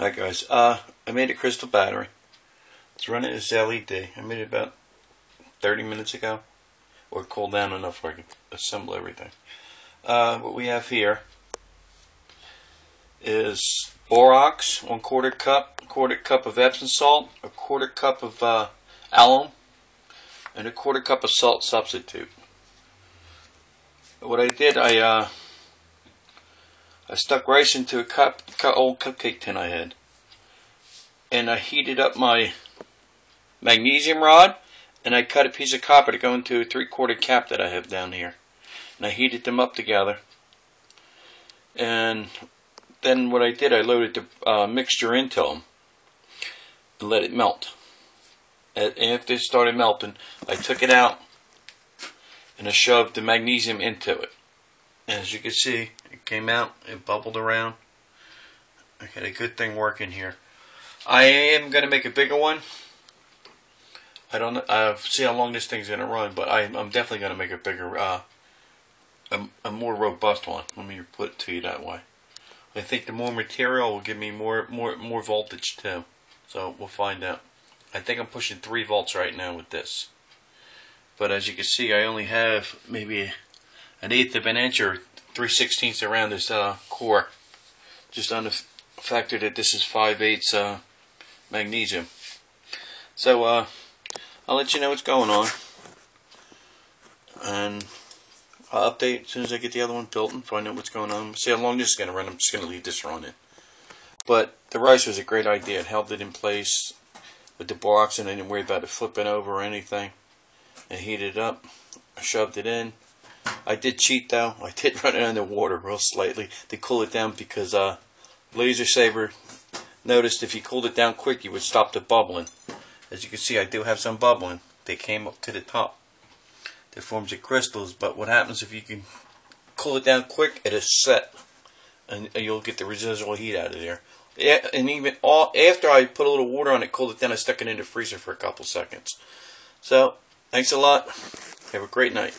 Alright guys, uh, I made a crystal battery. It's running this LED. I made it about 30 minutes ago. Or cooled down enough where I can assemble everything. Uh, what we have here is borax, one quarter cup, quarter cup of Epsom salt, a quarter cup of uh, alum, and a quarter cup of salt substitute. What I did, I uh, I stuck rice into a cup, old cupcake tin I had. And I heated up my magnesium rod and I cut a piece of copper to go into a three quarter cap that I have down here. And I heated them up together. And then what I did, I loaded the uh, mixture into them and let it melt. And after it started melting, I took it out and I shoved the magnesium into it. And As you can see, came out, it bubbled around. I got a good thing working here. I am going to make a bigger one. I don't I'll see how long this thing's going to run, but I, am definitely going to make a bigger, uh, a, a more robust one. Let me put it to you that way. I think the more material will give me more, more, more voltage too. So we'll find out. I think I'm pushing 3 volts right now with this. But as you can see, I only have maybe an eighth of an inch or three sixteenths around this uh, core, just on the factor that this is 5 eighths uh, magnesium. So uh, I'll let you know what's going on, and I'll update as soon as I get the other one built and find out what's going on. See how long this is going to run. I'm just going to leave this running. But the rice was a great idea. It held it in place with the box, and I didn't worry about it flipping over or anything. I heated it up. I shoved it in. I did cheat though. I did run it under water real slightly to cool it down because uh, Lasersaber noticed if you cooled it down quick, you would stop the bubbling. As you can see, I do have some bubbling. They came up to the top. They forms of crystals, but what happens if you can cool it down quick, it is set, and you'll get the residual heat out of there. Yeah, and even all after I put a little water on it, cooled it down, I stuck it in the freezer for a couple seconds. So, thanks a lot. Have a great night.